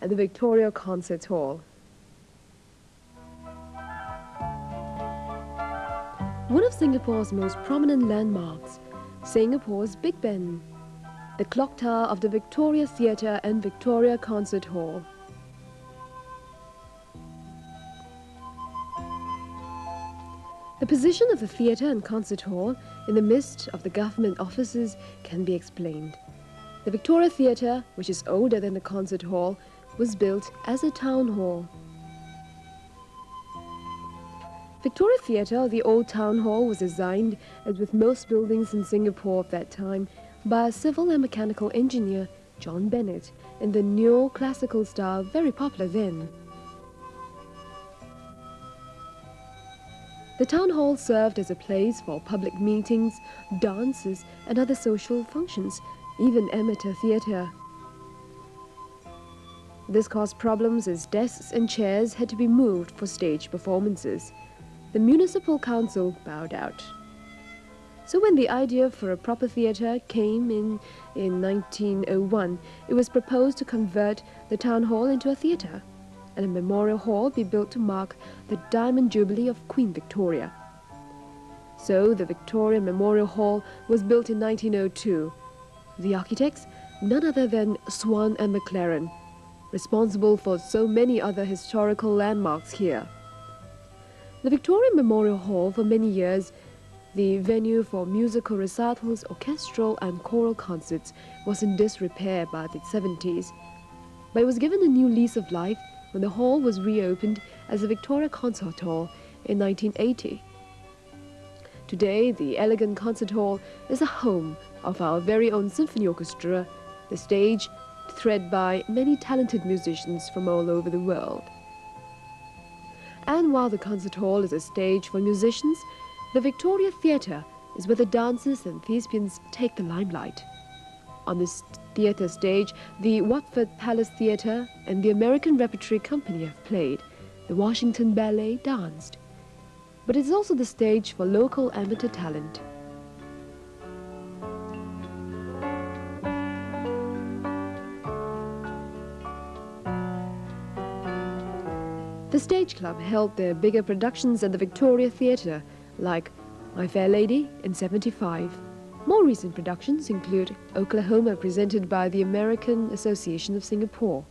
and the Victoria Concert Hall. One of Singapore's most prominent landmarks, Singapore's Big Ben, the clock tower of the Victoria Theatre and Victoria Concert Hall. The position of the theatre and concert hall in the midst of the government offices can be explained. The Victoria Theatre, which is older than the concert hall, was built as a town hall. Victoria Theatre, the old town hall, was designed, as with most buildings in Singapore of that time, by a civil and mechanical engineer, John Bennett, in the neo-classical style very popular then. The town hall served as a place for public meetings, dances, and other social functions, even amateur theatre. This caused problems as desks and chairs had to be moved for stage performances. The municipal council bowed out. So when the idea for a proper theatre came in in 1901, it was proposed to convert the town hall into a theatre and a memorial hall be built to mark the Diamond Jubilee of Queen Victoria. So the Victoria Memorial Hall was built in 1902. The architects, none other than Swan and McLaren, responsible for so many other historical landmarks here. The Victoria Memorial Hall for many years, the venue for musical recitals, orchestral and choral concerts, was in disrepair by the 70s. But it was given a new lease of life when the hall was reopened as the Victoria Concert Hall in 1980. Today, the elegant concert hall is a home of our very own symphony orchestra, the stage thread by many talented musicians from all over the world. And while the concert hall is a stage for musicians, the Victoria Theatre is where the dancers and thespians take the limelight. On this theatre stage, the Watford Palace Theatre and the American Repertory Company have played. The Washington Ballet danced. But it's also the stage for local amateur talent. The Stage Club held their bigger productions at the Victoria Theatre, like My Fair Lady in 75, more recent productions include Oklahoma presented by the American Association of Singapore.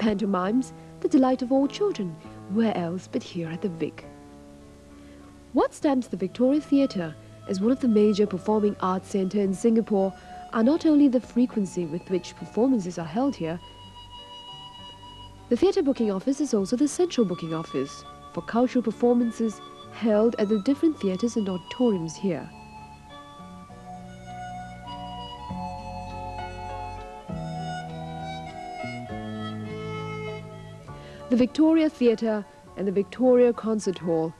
Pantomimes, the delight of all children, where else but here at the Vic. What stamps the Victoria Theatre as one of the major performing arts centre in Singapore are not only the frequency with which performances are held here, the theatre booking office is also the central booking office for cultural performances held at the different theatres and auditoriums here. the Victoria Theatre and the Victoria Concert Hall,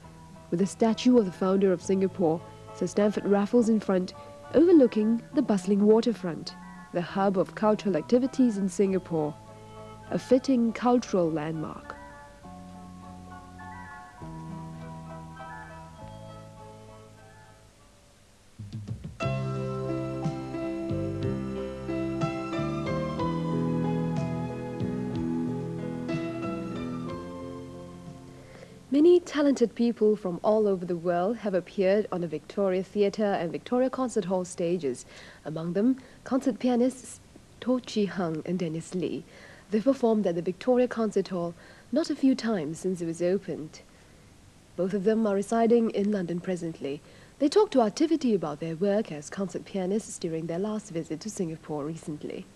with a statue of the founder of Singapore, Sir Stamford Raffles in front, overlooking the bustling waterfront, the hub of cultural activities in Singapore, a fitting cultural landmark. Many talented people from all over the world have appeared on the Victoria Theatre and Victoria Concert Hall stages. Among them, concert pianists Toh Chee Hung and Dennis Lee. They performed at the Victoria Concert Hall not a few times since it was opened. Both of them are residing in London presently. They talked to Activity about their work as concert pianists during their last visit to Singapore recently.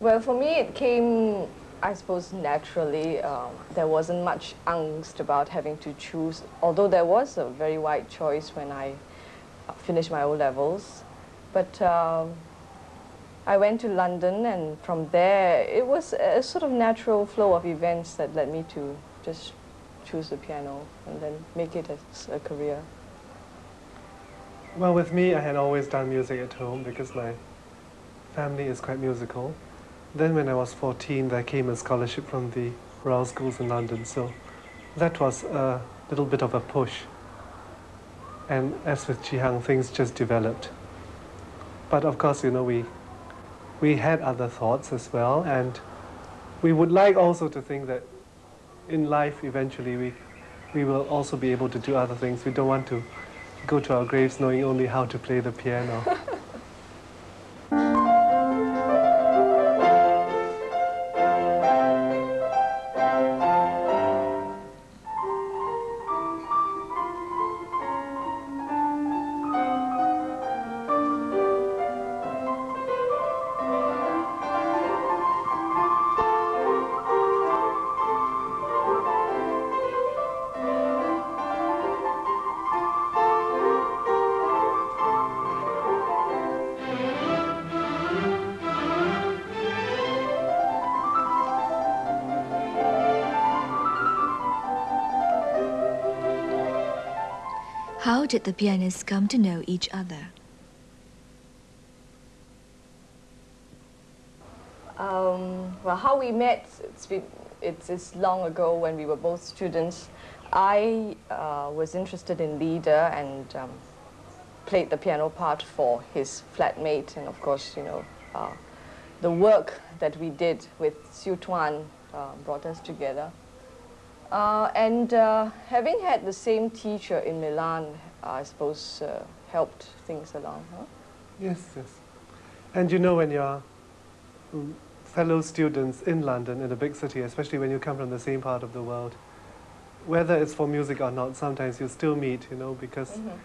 Well, for me, it came I suppose naturally um, there wasn't much angst about having to choose, although there was a very wide choice when I finished my O-levels. But um, I went to London and from there it was a sort of natural flow of events that led me to just choose the piano and then make it as a career. Well, with me, I had always done music at home because my family is quite musical. Then when I was 14, there came a scholarship from the Royal Schools in London, so that was a little bit of a push. And as with Hung, things just developed. But of course, you know, we we had other thoughts as well, and we would like also to think that in life eventually we, we will also be able to do other things. We don't want to go to our graves knowing only how to play the piano. How did the pianists come to know each other? Um, well, how we met, it's, it's, it's long ago when we were both students. I uh, was interested in Lieder and um, played the piano part for his flatmate. And of course, you know, uh, the work that we did with Siu Tuan uh, brought us together. Uh, and uh, having had the same teacher in Milan, I suppose, uh, helped things along. Huh? Yes, yes. And you know, when you're mm, fellow students in London, in a big city, especially when you come from the same part of the world, whether it's for music or not, sometimes you still meet, you know, because Mm-hmm.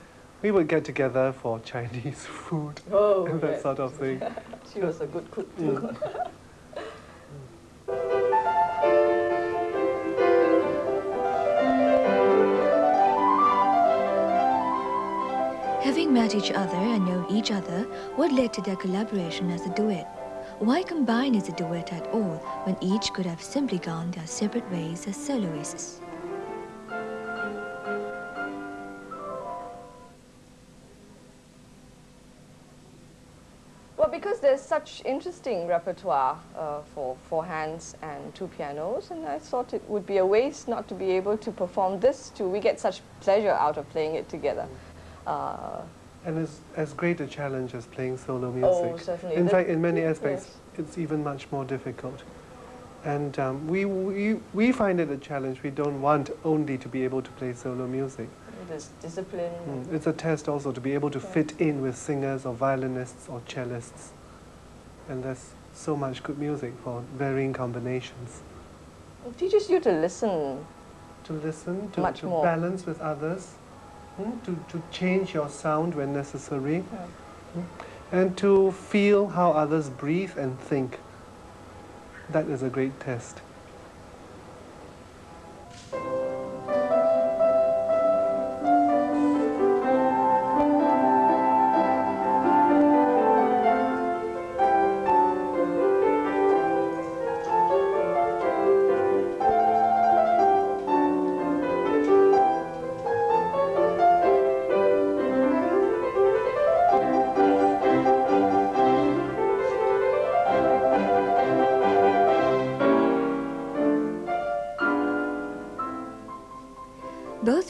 we would get together for Chinese food Oh, and that yeah. sort of thing. She was a good cook too. Mm. Met each other and know each other, what led to their collaboration as a duet? Why combine as a duet at all when each could have simply gone their separate ways as soloists? Well, because there's such interesting repertoire uh, for four hands and two pianos, and I thought it would be a waste not to be able to perform this too. We get such pleasure out of playing it together. Uh, And as, as great a challenge as playing solo oh, music. certainly. In fact, in many aspects, yes. it's even much more difficult. And um, we, we, we find it a challenge. We don't want only to be able to play solo music. There's discipline. Mm, It's a test also to be able to Yeah. fit in with singers or violinists or cellists. And there's so much good music for varying combinations. It teaches you to listen. To listen, to, Much to more. balance with others, mm, to, to change your sound when necessary, and to feel how others breathe and think. That is a great test.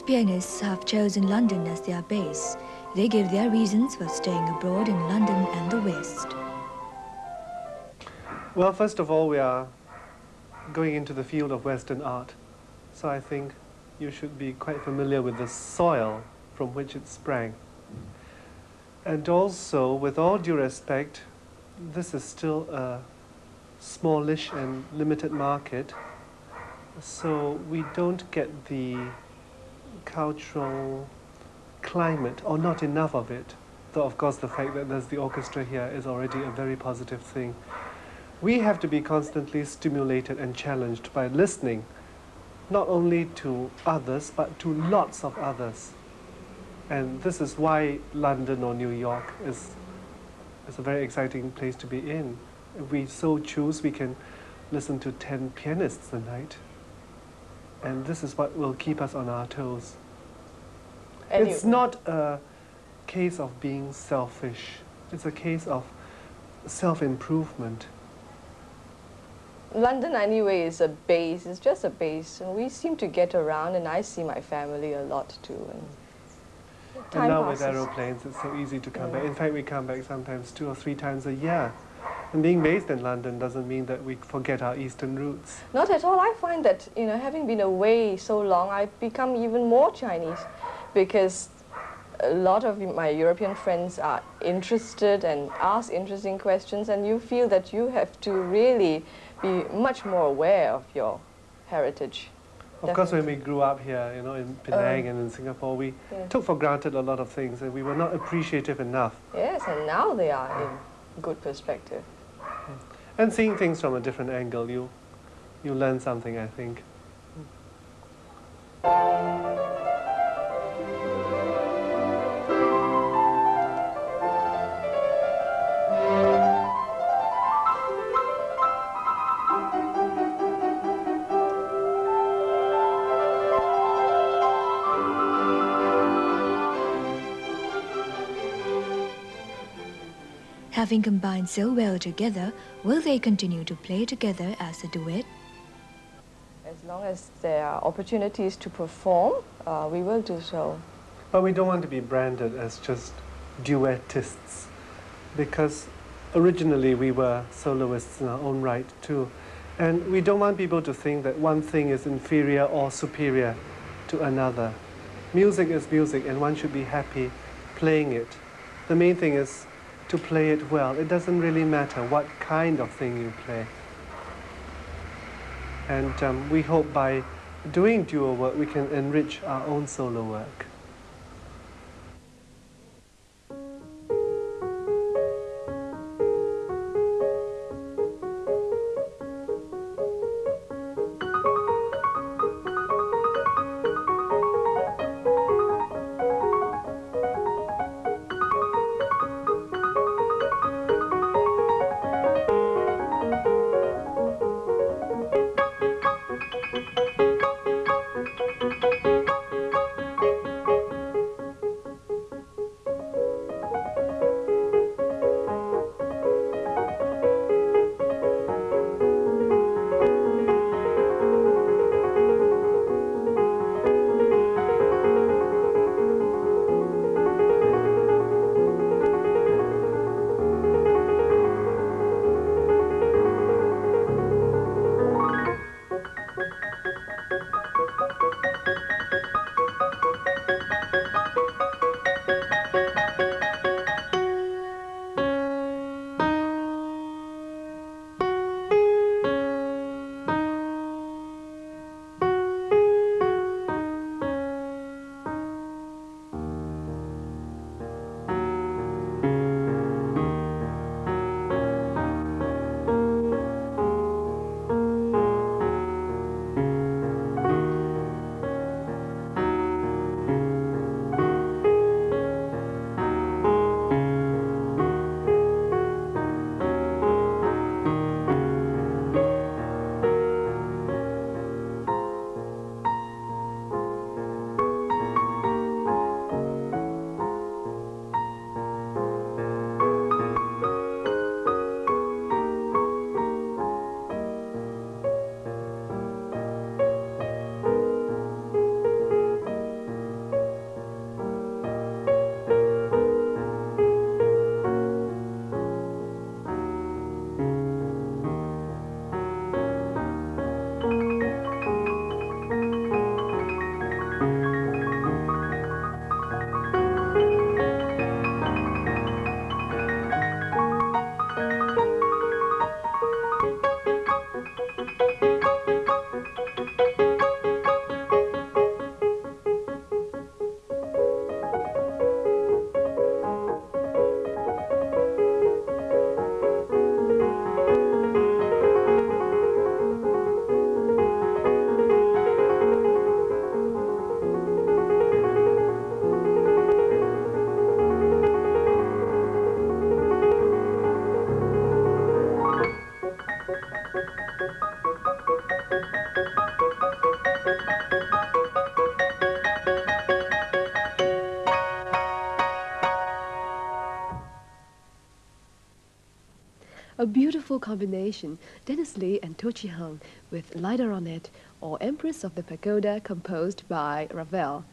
Both pianists have chosen London as their base. They give their reasons for staying abroad in London and the West. Well, first of all, we are going into the field of Western art. So I think you should be quite familiar with the soil from which it sprang. And also, with all due respect, this is still a smallish and limited market. So we don't get the cultural climate, or not enough of it. Though, of course, the fact that there's the orchestra here is already a very positive thing. We have to be constantly stimulated and challenged by listening not only to others, but to lots of others. And this is why London or New York is, is a very exciting place to be in. If we so choose, we can listen to 10 pianists a night. And this is what will keep us on our toes. And it's you- not a case of being selfish, it's a case of self improvement. London, anyway, is a base. It's just a base, and we seem to get around. And I see my family a lot too. And and now with aeroplanes, it's so easy to come back. In fact, we come back sometimes two or three times a year. And being based in London doesn't mean that we forget our Eastern roots. Not at all. I find that, you know, having been away so long, I've become even more Chinese because a lot of my European friends are interested and ask interesting questions, and you feel that you have to really be much more aware of your heritage. Of course, when we grew up here, you know, in Penang Um, and in Singapore, we yeah. took for granted a lot of things and we were not appreciative enough. Yes, and now they are in good perspective. And seeing things from a different angle, you, you learn something, I think. Having combined so well together, will they continue to play together as a duet? As long as there are opportunities to perform, uh, we will do so. But we don't want to be branded as just duetists because originally we were soloists in our own right too. And we don't want people to think that one thing is inferior or superior to another. Music is music and one should be happy playing it. The main thing is to play it well. It doesn't really matter what kind of thing you play. And um, we hope by doing duo work we can enrich our own solo work. A beautiful combination, Dennis Lee and Toh Chee Hung with Laideronnette or Empress of the Pagoda composed by Ravel.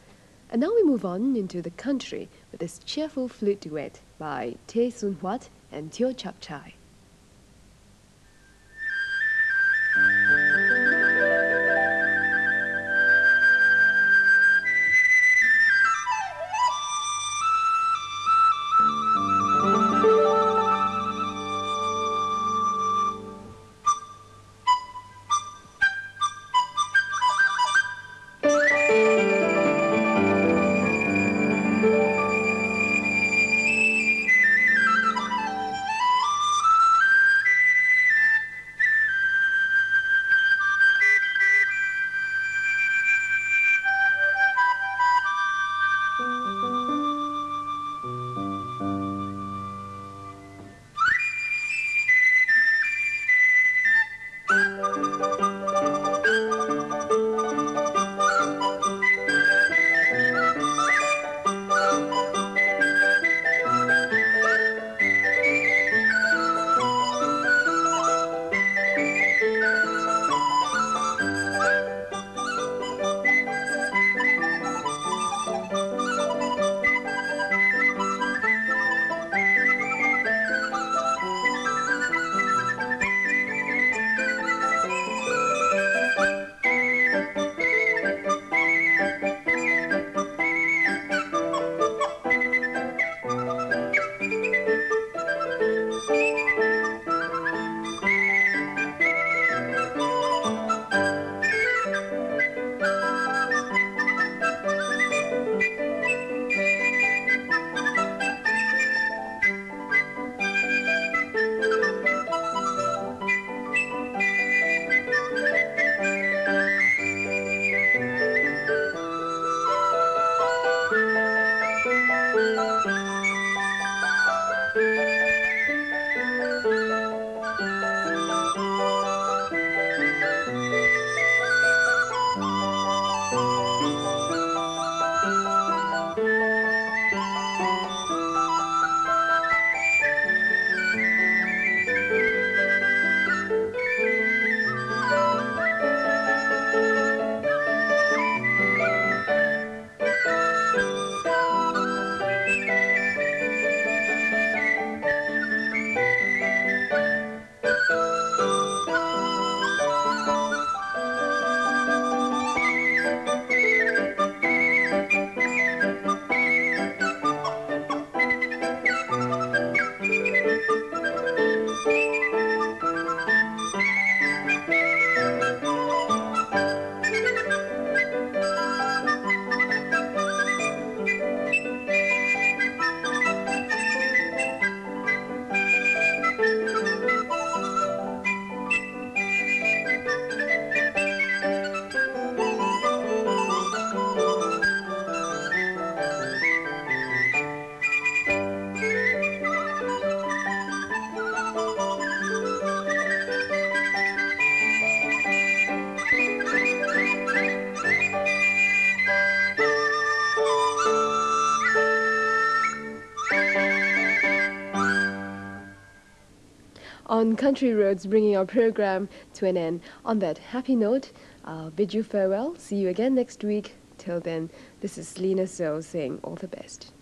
And now we move on into the country with this cheerful flute duet by Tay Soo Hock and Teo Chiap Chye. On Country Roads, bringing our program to an end. On that happy note, I'll bid you farewell. See you again next week. Till then, this is Lena So saying all the best.